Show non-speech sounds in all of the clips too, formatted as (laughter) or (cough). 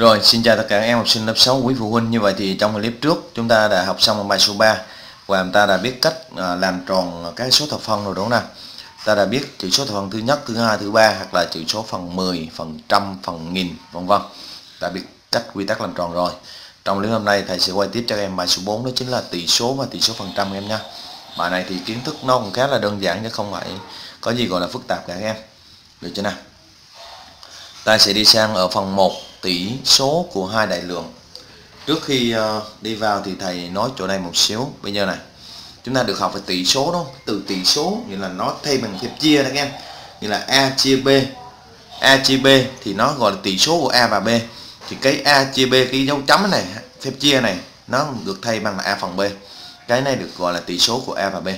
Rồi, xin chào tất cả các em học sinh lớp 6 quý phụ huynh. Như vậy thì trong clip trước chúng ta đã học xong bài số 3 và chúng ta đã biết cách à, làm tròn các số thập phân rồi đúng không nào? Ta đã biết chữ số thập phân thứ nhất, thứ hai, thứ ba hoặc là chữ số phần 10, phần trăm, phần nghìn, vân vân. Ta biết cách quy tắc làm tròn rồi. Trong clip hôm nay thầy sẽ quay tiếp cho các em bài số 4 đó chính là tỷ số và tỷ số phần trăm em nha. Bài này thì kiến thức nó cũng khá là đơn giản chứ không phải có gì gọi là phức tạp cả các em. Được chưa nào? Ta sẽ đi sang ở phần 1 tỷ số của hai đại lượng. Trước khi ờ, đi vào thì thầy nói chỗ này một xíu. Bây giờ này, chúng ta được học về tỷ số đó. Từ tỷ số như là nó thay bằng phép chia đấy các em. Như là a chia b. A chia b thì nó gọi là tỷ số của a và b. Thì cái a chia b, cái dấu chấm này, phép chia này, nó được thay bằng là a phần b. Cái này được gọi là tỷ số của a và b.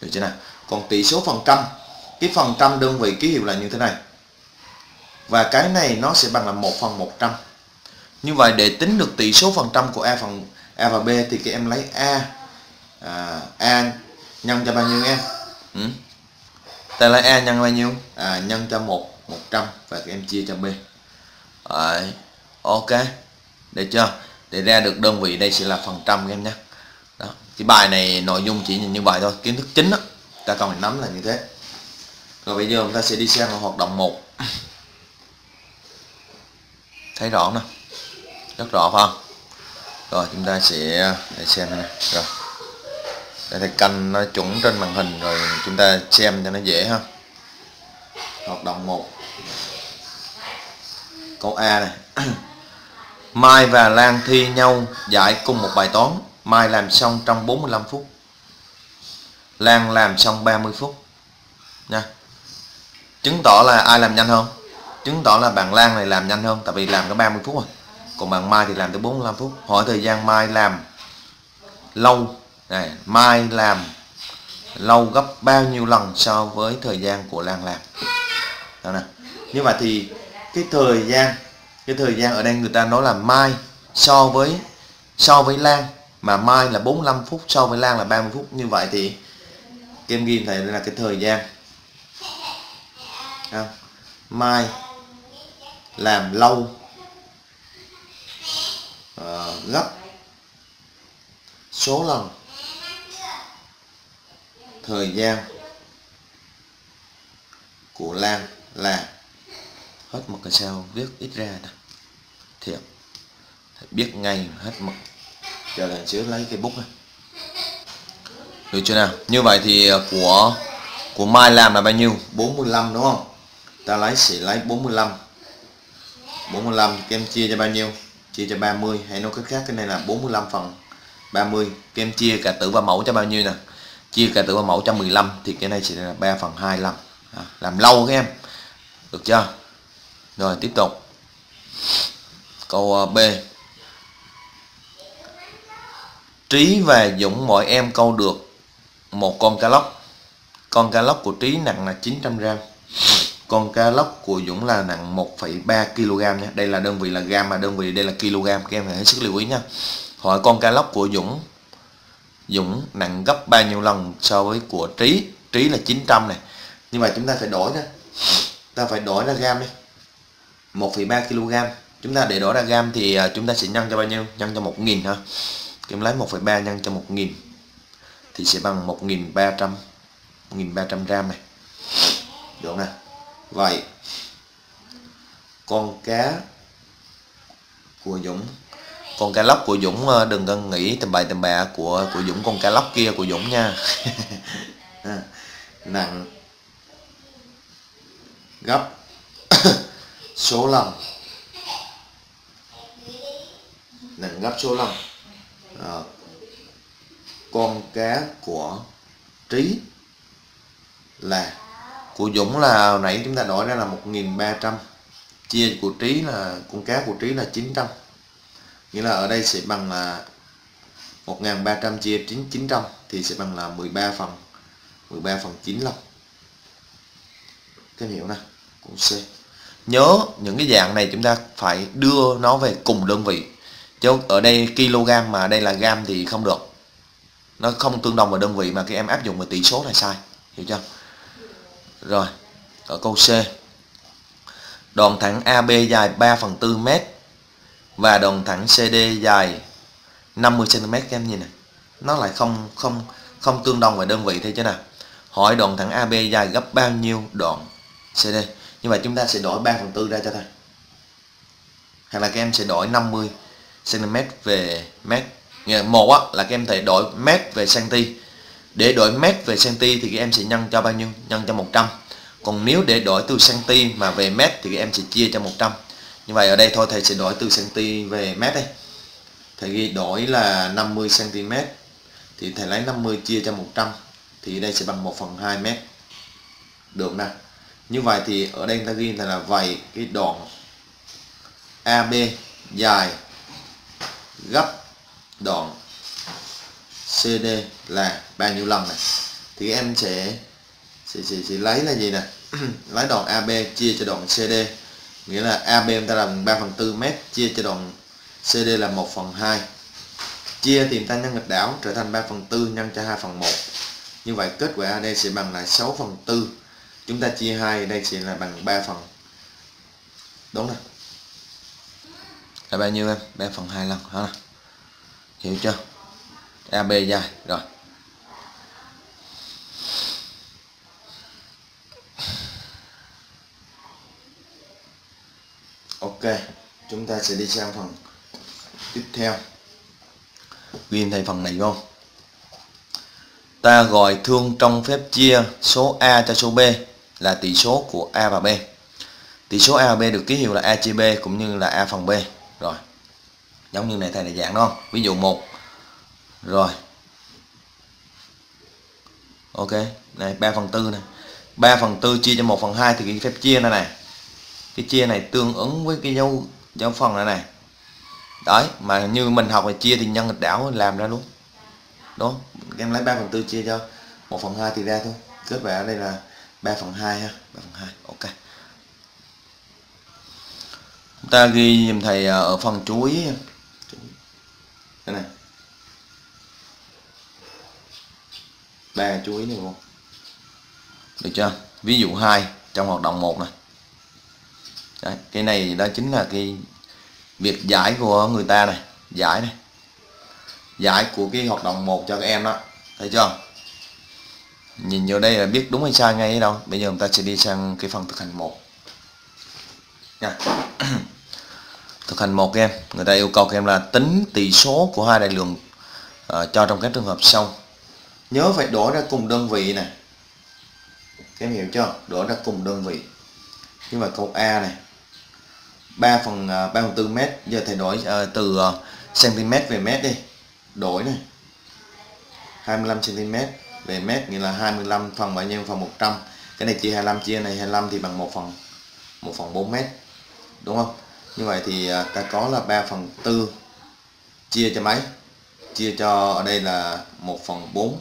Được chưa nào? Còn tỷ số phần trăm. Cái phần trăm đơn vị ký hiệu là như thế này và cái này nó sẽ bằng là 1 phần 100 như vậy để tính được tỷ số phần trăm của A phần A và B thì các em lấy A à, A nhân cho bao nhiêu em? Ừ? ta lấy A nhân bao nhiêu? À, nhân cho 1 100 và các em chia cho B. Đấy. ok. Được chưa? Để ra được đơn vị đây sẽ là phần trăm các em nhé. Đó cái bài này nội dung chỉ như vậy thôi. Kiến thức chính đó ta cần phải nắm là như thế. Rồi bây giờ chúng ta sẽ đi sang hoạt động 1 thấy rõ nè rất rõ phải không? Rồi, chúng ta sẽ, để xem này rồi. Để thầy canh nó chuẩn trên màn hình, rồi chúng ta xem cho nó dễ ha. Hoạt động 1 câu A này. (clears throat) Mai và Lan thi nhau giải cùng một bài toán. Mai làm xong trong 45 phút. Lan làm xong 30 phút. Nha. Chứng tỏ là ai làm nhanh hơn? Chứng tỏ là bạn Lan này làm nhanh hơn, tại vì làm có 30 phút rồi. Còn bạn Mai thì làm tới 45 phút. Hỏi thời gian Mai làm lâu. Này, Mai làm lâu gấp bao nhiêu lần so với thời gian của Lan làm? Đó nè. Như vậy thì cái thời gian, cái thời gian ở đây người ta nói là Mai so với so với Lan, mà Mai là 45 phút, so với Lan là 30 phút. Như vậy thì kem ghi thầy là cái thời gian. Không? Mai làm lâu uh, gấp số lần thời gian của Lan là hết một cái sao? Viết ít ra nè thiệt. Biết ngay hết mực. Chờ lần xíu lấy cái bút này được chưa nào? Như vậy thì ờ, của của Mai làm là bao nhiêu? 45 đúng không? Ta lấy sẽ lấy 45 45 kem chia cho bao nhiêu? Chia cho 30 hay nói cách khác cái này là 45 phần. 30 kem chia cả tử và mẫu cho bao nhiêu nè? Chia cả tử và mẫu cho 15 thì cái này chỉ là 3 phần 25 à, làm lâu các em. Được chưa? Rồi tiếp tục. Câu ờ, B. Trí và Dũng mỗi em câu được một con cá lóc. Con cá lóc của Trí nặng là 900 gram con cá lóc của Dũng là nặng 1,3 kg nhé đây là đơn vị là gam mà đơn vị đây là kg các em phải hết sức lưu ý nha. Hỏi con cá lóc của Dũng Dũng nặng gấp bao nhiêu lần so với của Trí? Trí là 900 này. Nhưng mà chúng ta phải đổi nha. Ta phải đổi ra gam đi. 1,3 kg. Chúng ta để đổi ra gam thì à, chúng ta sẽ nhân cho bao nhiêu? Nhân cho 1.000 ha kiếm lấy 1,3 nhân cho 1.000 thì sẽ bằng 1.300 1.300 gram này. Được nè vậy con cá của Dũng con cá lóc của Dũng ờ, đừng cần nghĩ tầm bậy tầm bạ của của Dũng con cá lóc kia của Dũng nha. (laughs) À, nặng gấp (coughs) số lần. Nặng gấp số lần. À, con cá của Trí là của Dũng là nãy chúng ta đổi ra là 1300 chia của Trí là, con cá của Trí là 900 nghĩa là ở đây sẽ bằng là 1300 chia 9 900 thì sẽ bằng là 13 phần 13 phần 9 lần cái hiểu nè cũng C. Nhớ những cái dạng này chúng ta phải đưa nó về cùng đơn vị. Chứ ở đây kg mà đây là gam thì không được. Nó không tương đồng ở đơn vị mà các em áp dụng về tỷ số này sai, hiểu chưa? Rồi, ở câu C. Đoạn thẳng AB dài 3 phần 4 m và đoạn thẳng CD dài 50 cm các em nhìn này nó lại không không không tương đồng về đơn vị thế chứ nào. Hỏi đoạn thẳng AB dài gấp bao nhiêu đoạn CD như vậy chúng ta sẽ đổi 3 phần tư ra cho thầy hoặc là các em sẽ đổi 50 cm về mét. Một á, là các em thể đổi mét về cm để đổi mét về cm thì các em sẽ nhân cho bao nhiêu? Nhân cho 100 còn nếu để đổi từ cm mà về mét thì các em sẽ chia cho 100 như vậy ở đây thôi, thầy sẽ đổi từ cm về mét đây. Thầy ghi đổi là 50 cm thì thầy lấy 50 chia cho 100 thì đây sẽ bằng 1 phần 2 mét. Được nè. Như vậy thì ở đây ta ghi là vậy cái đoạn AB dài gấp đoạn CD là bao nhiêu lần này? Thì em sẽ sẽ, sẽ, sẽ lấy là gì nè? (clears throat) Lấy đoạn AB chia cho đoạn CD nghĩa là AB chúng ta là 3 phần 4 mét chia cho đoạn CD là 1 phần 2 chia tìm ta nhân nghịch đảo trở thành 3 phần 4 nhân cho 2 phần 1 như vậy kết quả ở đây sẽ bằng là 6 phần 4 chúng ta chia 2 đây sẽ là bằng 3 phần. Đúng rồi. Là bao nhiêu em? 3 phần 2 lần hả hiểu chưa? AB dài rồi. Ok, chúng ta sẽ đi sang phần tiếp theo. Ghi thầy phần này không? Ta gọi thương trong phép chia số A cho số B là tỷ số của A và B. Tỷ số A và B được ký hiệu là A chia B cũng như là A phần B. Rồi. Giống như này thầy này dạng không? Ví dụ một rồi. Ok, này 3 phần tư này 3 phần tư chia cho 1 phần 2 thì cái phép chia này này. Cái chia này tương ứng với cái dấu dấu phần này này. Đấy, mà như mình học là chia thì nhân nghịch đảo làm ra luôn. Đó em lấy 3 phần tư chia cho 1 phần 2 thì ra thôi. Kết quả ở đây là 3 phần 2 ha 3 phần 2 ok. Chúng ta ghi dùm thầy ờ, ở phần chú ý đây này ba chú ý này không được chưa? Ví dụ 2 trong hoạt động 1 này Đấy, cái này đó chính là cái việc giải của người ta này. Giải này. Giải của cái hoạt động một cho các em đó. Thấy chưa? Nhìn vô đây là biết đúng hay sai ngay đâu. Bây giờ chúng ta sẽ đi sang cái phần thực hành một. Nha. (clears throat) Thực hành một em. Người ta yêu cầu các em là tính tỷ số của hai đại lượng uh, cho trong các trường hợp sau nhớ phải đổi ra cùng đơn vị này các em hiểu chưa? Đổi ra cùng đơn vị. Nhưng mà câu A này. 3 phần à, 3 phần 4 mét. Giờ thầy đổi uh, từ à, uh, cm về mét đi. Đổi này. 25 cm về mét nghĩa là 25 phần bao nhiêu phần 100 cái này chia 25 chia này 25 thì bằng 1 phần 1 phần 4 mét. Đúng không? Như vậy thì ta có là 3 phần 4 chia cho mấy? Chia cho ở đây là 1 phần 4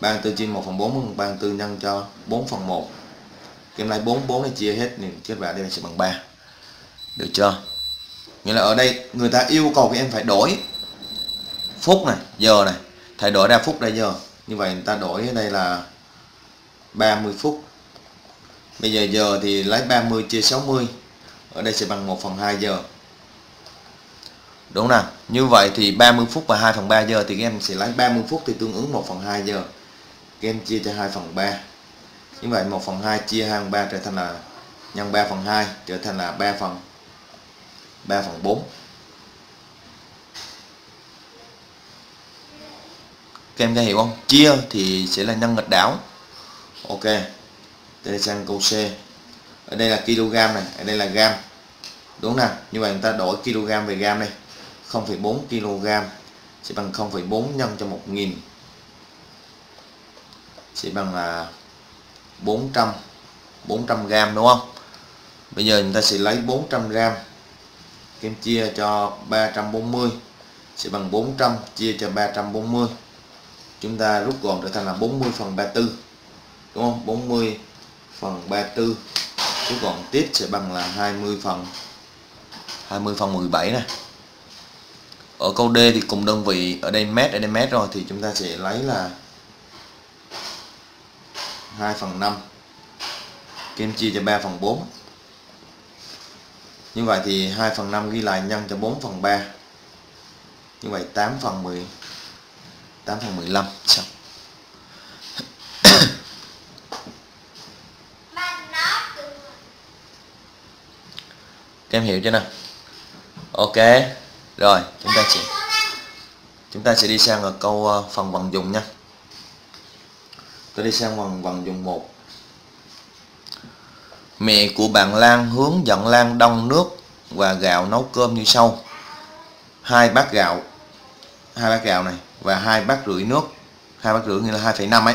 3 4 chia 1 phần 4 3 phần 4 nhân cho 4 phần 1 kiếm lại 4 4 này chia hết thì kết quả đây sẽ bằng 3 được chưa? Nghĩa là ở đây người ta yêu cầu các em phải đổi phút này, giờ này. Thầy đổi ra phút ra giờ. Như vậy người ta đổi ở đây là 30 phút. Bây giờ giờ thì lấy 30 chia 60 ở đây sẽ bằng 1 phần 2 giờ. Đúng nào? Như vậy thì 30 phút và 2 phần 3 giờ thì các em sẽ lấy 30 phút thì tương ứng 1 phần 2 giờ các em chia cho 2 phần 3 như vậy 1 phần 2 chia 2 phần 3 trở thành là nhân 3 phần 2 trở thành là 3 phần 3 phần 4 Các em có hiểu không? Chia thì sẽ là nhân nghịch đảo. Ok. Đây sang câu C. Ở đây là kg này, ở đây là gam Đúng nào? Như vậy người ta đổi kg về gam đây 0,4 kg sẽ bằng 0,4 nhân cho 1.000 sẽ bằng là 400 400 gram đúng không? Bây giờ chúng ta sẽ lấy 400 gram Kem chia cho 340 sẽ bằng 400 chia cho 340 chúng ta rút gọn trở thành là 40 phần 34 đúng không? 40 phần 34 rút gọn tiếp sẽ bằng là 20 phần 20 phần 17 này ở câu D thì cùng đơn vị, ở đây mét ở đây mét rồi, thì chúng ta sẽ lấy là 2 phần 5 kem chia cho 3 phần 4 như vậy thì 2 phần 5 ghi lại nhân cho 4 phần 3 như vậy 8 phần 10 8 phần 15 xong. Các em hiểu chưa nào? Ok rồi chúng ta sẽ chúng ta sẽ đi sang ở câu ờ, phần vận dụng nha tôi đi sang bằng bằng dùng 1 mẹ của bạn Lan hướng dẫn Lan đông nước và gạo nấu cơm như sau. Hai bát gạo hai bát gạo này và hai bát rưỡi nước. Hai bát rưỡi nghĩa là 2,5 ấy.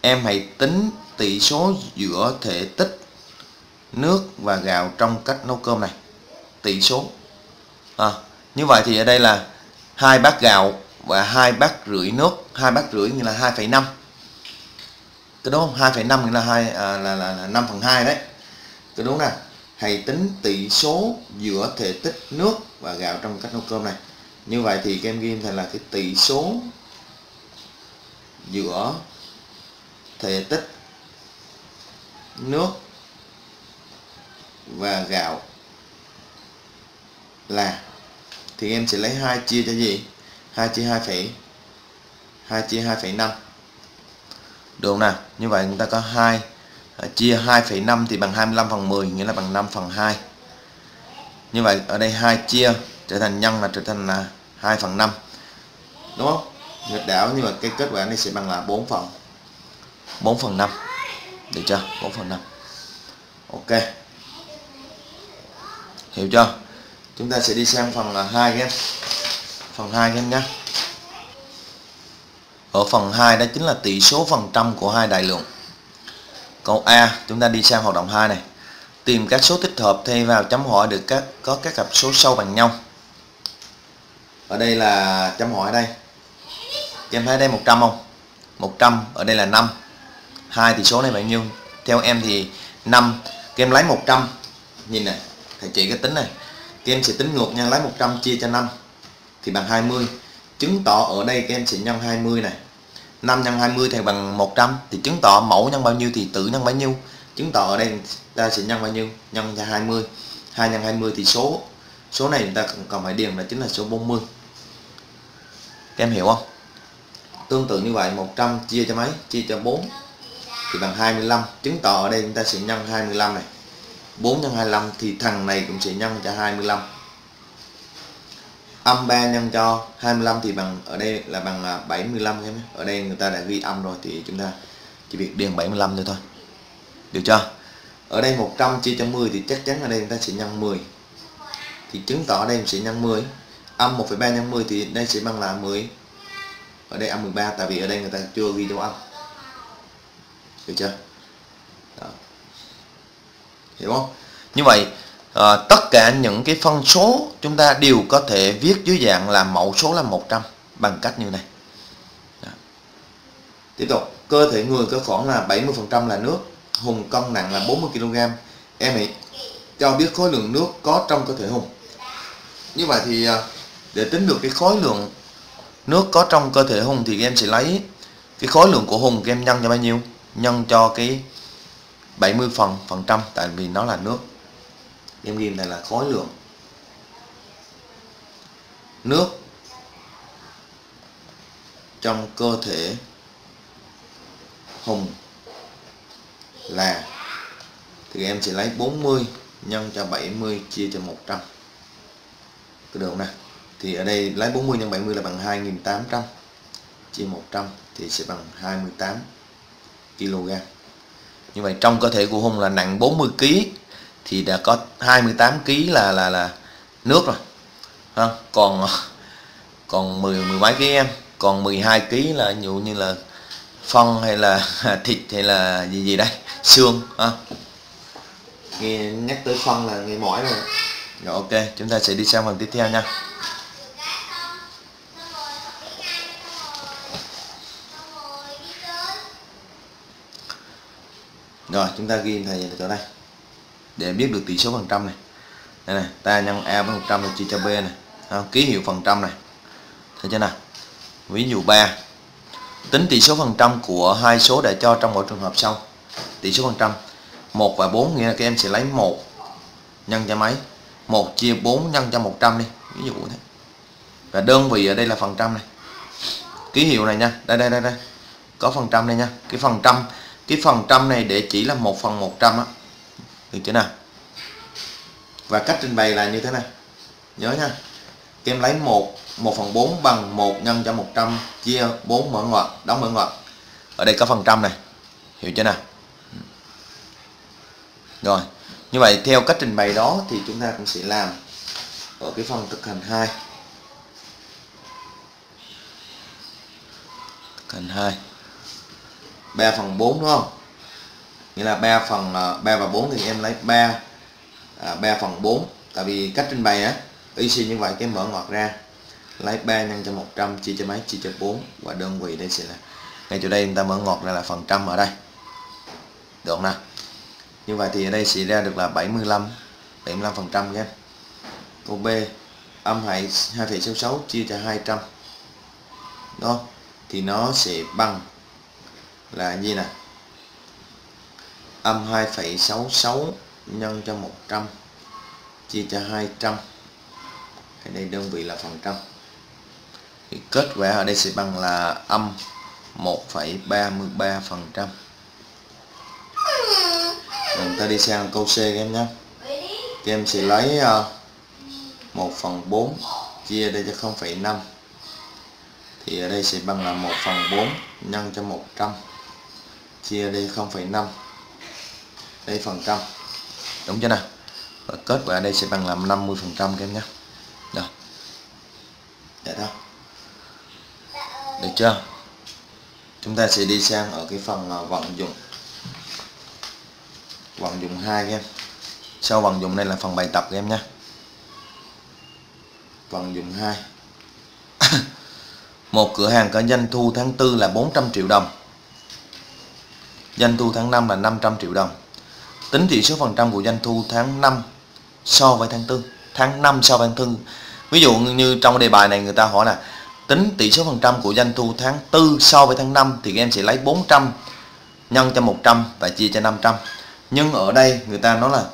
Em hãy tính tỷ số giữa thể tích nước và gạo trong cách nấu cơm này. Tỷ số. À, như vậy thì ở đây là hai bát gạo và hai bát rưỡi nước. Hai bát rưỡi như là 2,5 cái đúng không? 2,5 là hai à, là, là, là 5 phần 2 đấy. Cái đúng nè hãy tính tỷ số giữa thể tích nước và gạo trong cách nấu cơm này. Như vậy thì các em ghi thành là cái tỷ số giữa thể tích nước và gạo là thì em sẽ lấy 2 chia cho gì? 2 chia 2 phẩy 2 chia 2,5 được không nào? Như vậy chúng ta có 2 à, chia 2,5 thì bằng 25 phần 10 nghĩa là bằng 5 phần 2 như vậy ở đây 2 chia trở thành nhân là trở thành là 2 phần 5 đúng không? Nghịch đảo nhưng mà cái kết quả này sẽ bằng là 4 phần 4 phần 5 được chưa? 4 phần 5 ok. Hiểu chưa? Chúng ta sẽ đi sang phần là 2 em phần 2 em nhé ở phần 2 đó chính là tỷ số phần trăm của hai đại lượng. Câu A, chúng ta đi sang hoạt động 2 này. Tìm các số tích hợp thay vào chấm hỏi được các, có các cặp số sâu bằng nhau. Ở đây là chấm hỏi đây. Các em thấy đây 100 không? 100 ở đây là 5 hai tỷ số này bao nhiêu? Theo em thì 5 các em lấy 100 nhìn này, thầy chị cái tính này. Các em sẽ tính ngược nha lấy 100 chia cho 5 thì bằng 20 chứng tỏ ở đây các em sẽ nhân 20 này. 5 x 20 thì bằng 100 thì chứng tỏ mẫu nhân bao nhiêu thì tử nhân bao nhiêu. Chứng tỏ ở đây ta sẽ nhân bao nhiêu? Nhân cho 20 2 x 20 thì số số này chúng ta còn phải điền là chính là số 40 các em hiểu không? Tương tự như vậy 100 chia cho mấy? Chia cho 4 thì bằng 25 chứng tỏ ở đây chúng ta sẽ nhân 25 này. 4 x 25 thì thằng này cũng sẽ nhân cho 25 âm 3 nhân cho 25 thì bằng ở đây là bằng à, 75 em ở đây người ta đã ghi âm rồi thì chúng ta chỉ việc điền 75 thôi thôi. Được chưa? Ở đây 100 chia cho 10 thì chắc chắn ở đây chúng ta sẽ nhân 10 thì chứng tỏ ở đây mình sẽ nhân 10 âm 1,3 nhân 10 thì đây sẽ bằng là 10 ở đây âm 13 tại vì ở đây người ta chưa ghi dấu âm. Được chưa? Đó. hiểu không? Như vậy à, tất cả những cái phân số chúng ta đều có thể viết dưới dạng là mẫu số là 100 bằng cách như này. Đó. tiếp tục cơ thể người có khoảng là 70% là nước Hùng cân nặng là 40 kg em hãy cho biết khối lượng nước có trong cơ thể Hùng. Như vậy thì ờ, để tính được cái khối lượng nước có trong cơ thể Hùng thì em sẽ lấy cái khối lượng của Hùng em nhân cho bao nhiêu? Nhân cho cái 70 phần phần trăm tại vì nó là nước em ghi này là khối lượng nước trong cơ thể Hùng là, thì em sẽ lấy 40 nhân cho 70 chia cho 100 cái đường này, thì ở đây lấy 40 nhân 70 là bằng 2800 chia 100 thì sẽ bằng 28 kg như vậy trong cơ thể của Hùng là nặng 40 kg thì đã có 28 kg là là là nước rồi. Ha còn còn 10 mười mấy kg em. Còn 12 kg là dụ như là phân hay là (laughs) thịt hay là gì gì đây xương ha nghe nhắc tới phân là nghe mỏi rồi. Rồi, ok. Chúng ta sẽ đi sang phần tiếp theo nha. Rồi, chúng ta ghi thầy chỗ đây để biết được tỷ số phần trăm này. Đây này, ta nhân a với 100 là chia cho b này. Không? ký hiệu phần trăm này. Thấy chưa nào? Ví dụ 3 tính tỷ số phần trăm của hai số để cho trong mỗi trường hợp sau. Tỷ số phần trăm. 1 và 4 nghĩa là các em sẽ lấy 1 nhân cho mấy? 1 chia 4 nhân cho 100 đi. Ví dụ thế. Và đơn vị ở đây là phần trăm này. Ký hiệu này nha. Đây đây đây đây. Có phần trăm đây nha. Cái phần trăm, cái phần trăm này để chỉ là 1 phần 100 á được chưa nào? Và cách trình bày là như thế này. Nhớ nha. Em lấy 1 1 phần 4 bằng 1 nhân cho 100 chia 4 mở ngoặc, đóng mở ngoặc. Ở đây có phần trăm này. Hiểu chưa nào? Rồi. Như vậy, theo cách trình bày đó thì chúng ta cũng sẽ làm ở cái phần thực hành 2 thực hành 2 3 phần 4 đúng không? Nghĩa là 3 phần à, 3 và 4 thì em lấy 3 à, 3 phần 4 tại vì cách trình bày á y xì như vậy cái mở ngoặc ra lấy 3 nhân cho 100 chia cho mấy? Chia cho 4 và đơn vị đây sẽ là ngay chỗ đây chúng ta mở ngoặc ra là phần trăm ở đây. Được không nào? Như vậy thì ở đây sẽ ra được là 75 75 phần trăm nhé câu B âm 2 2,66 chia cho 200 đó thì nó sẽ bằng là gì nè âm 2,66 nhân cho 100 chia cho 200 ở đây đơn vị là phần trăm. Thì kết quả ở đây sẽ bằng là âm 1,33 phần trăm. Chúng ta đi sang câu C các em nhé. Các em sẽ lấy ờ, 1 phần 4 chia đây cho 0,5 thì ở đây sẽ bằng là 1 phần 4 nhân cho 100 chia đi 0,5 đây, phần trăm. Đúng chưa nào? Và kết quả đây sẽ bằng là 50 phần trăm các em nhé. Rồi. Vậy thôi. Được chưa? Chúng ta sẽ đi sang ở cái phần à, vận dụng. Vận dụng hai em. Sau vận dụng này là phần bài tập các em nhé. Vận dụng 2 (coughs) một cửa hàng có doanh thu tháng 4 là 400 triệu đồng. Doanh thu tháng 5 là 500 triệu đồng tính tỷ số phần trăm của doanh thu tháng 5 so với tháng 4 tháng 5 so với tháng 4 ví dụ như trong đề bài này người ta hỏi là tính tỷ số phần trăm của doanh thu tháng 4 so với tháng 5 thì em sẽ lấy 400 nhân cho 100 và chia cho 500 nhưng ở đây người ta nói là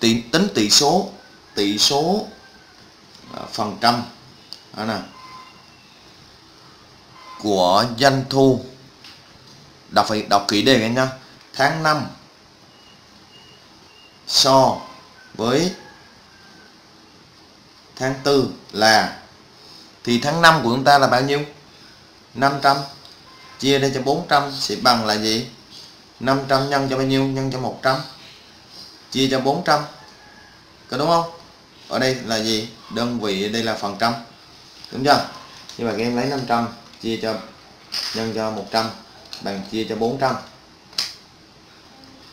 tỷ, tính tỷ số tỷ số à, phần trăm đó nè của doanh thu đọc phải đọc kỹ đề em nhá. Tháng 5 so với tháng 4 là, thì tháng 5 của chúng ta là bao nhiêu? 500 chia ra cho 400 sẽ bằng là gì? 500 nhân cho bao nhiêu? Nhân cho 100 chia cho 400 có đúng không? Ở đây là gì? Đơn vị, đây là phần trăm. Đúng chưa? Như vậy các em lấy 500 chia cho, nhân cho 100 bằng chia cho 400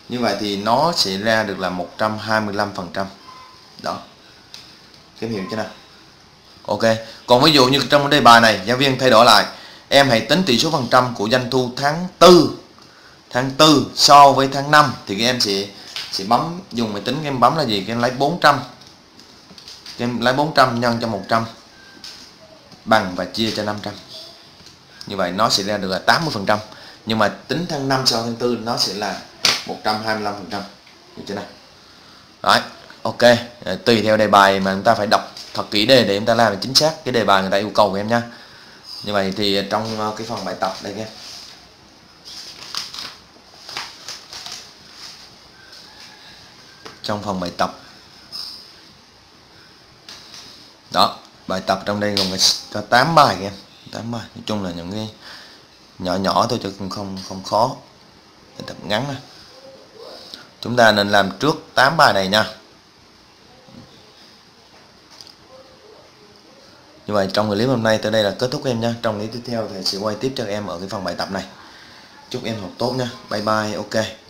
như vậy thì nó sẽ ra được là 125 phần trăm. Đó. Kiếm hiểu chưa nào? Ok. Còn ví dụ như trong đề bài này, giáo viên thay đổi lại. Em hãy tính tỷ số phần trăm của doanh thu tháng 4 tháng 4 so với tháng 5 thì các em sẽ sẽ bấm, dùng máy tính em bấm là gì? Các em lấy 400 các em lấy 400 nhân cho 100 bằng và chia cho 500 như vậy nó sẽ ra được là 80 phần trăm. Nhưng mà tính tháng 5 sau tháng 4 nó sẽ là 125 phần trăm. Được chưa nào? Đấy ok. Ờ, tùy theo đề bài mà chúng ta phải đọc thật kỹ đề để chúng ta làm chính xác cái đề bài người ta yêu cầu của em nhá như vậy thì trong ờ, cái phần bài tập đây nha. Trong phần bài tập. Đó, bài tập trong đây gồm có 8 bài em 8 bài. Nói chung là những cái nhỏ nhỏ thôi chứ cũng không không khó. Bài tập ngắn này chúng ta nên làm trước 8 bài này nha. Như vậy trong clip hôm nay tới đây là kết thúc em nha. Trong clip tiếp theo thì sẽ quay tiếp cho em ở cái phần bài tập này. Chúc em học tốt nha. Bye bye, ok.